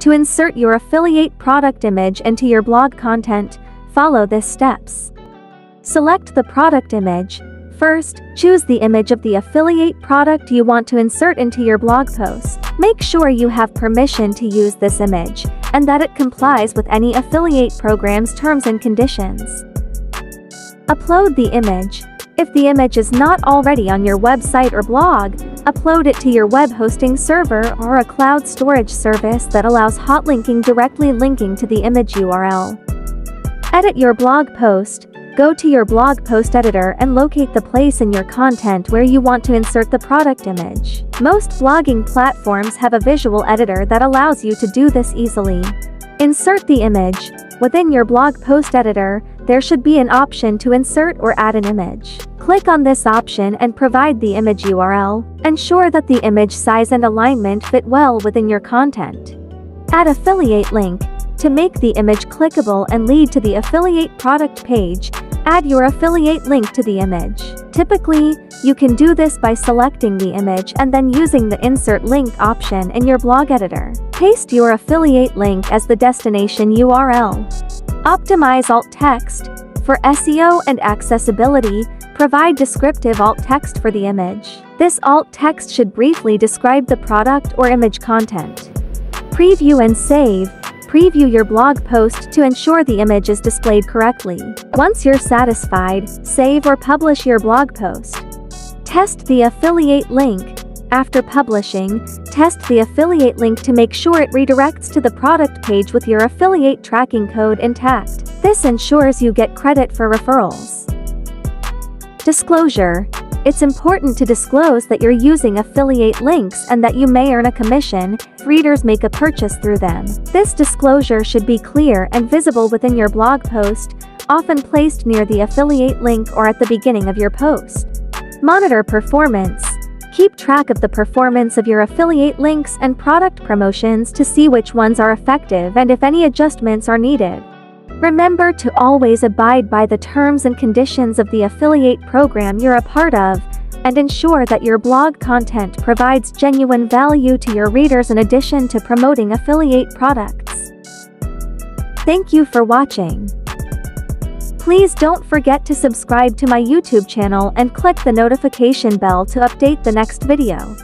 To insert your affiliate product image into your blog content, follow these steps. Select the product image. First, choose the image of the affiliate product you want to insert into your blog post. Make sure you have permission to use this image, and that it complies with any affiliate program's terms and conditions. Upload the image. If the image is not already on your website or blog, upload it to your web hosting server or a cloud storage service that allows hotlinking directly linking to the image URL. Edit your blog post. Go to your blog post editor and locate the place in your content where you want to insert the product image. Most blogging platforms have a visual editor that allows you to do this easily. Insert the image. Within your blog post editor, there should be an option to insert or add an image. Click on this option and provide the image URL. Ensure that the image size and alignment fit well within your content. Add affiliate link. To make the image clickable and lead to the affiliate product page, add your affiliate link to the image. Typically, you can do this by selecting the image and then using the insert link option in your blog editor. Paste your affiliate link as the destination URL. Optimize alt text. For SEO and accessibility, provide descriptive alt text for the image. This alt text should briefly describe the product or image content. Preview and save. Preview your blog post to ensure the image is displayed correctly. Once you're satisfied, save or publish your blog post. Test the affiliate link. After publishing, test the affiliate link to make sure it redirects to the product page with your affiliate tracking code intact. This ensures you get credit for referrals. Disclosure. It's important to disclose that you're using affiliate links and that you may earn a commission if readers make a purchase through them. This disclosure should be clear and visible within your blog post, often placed near the affiliate link or at the beginning of your post. Monitor performance. Keep track of the performance of your affiliate links and product promotions to see which ones are effective and if any adjustments are needed. Remember to always abide by the terms and conditions of the affiliate program you're a part of, and ensure that your blog content provides genuine value to your readers in addition to promoting affiliate products. Thank you for watching. Please don't forget to subscribe to my YouTube channel and click the notification bell to update the next video.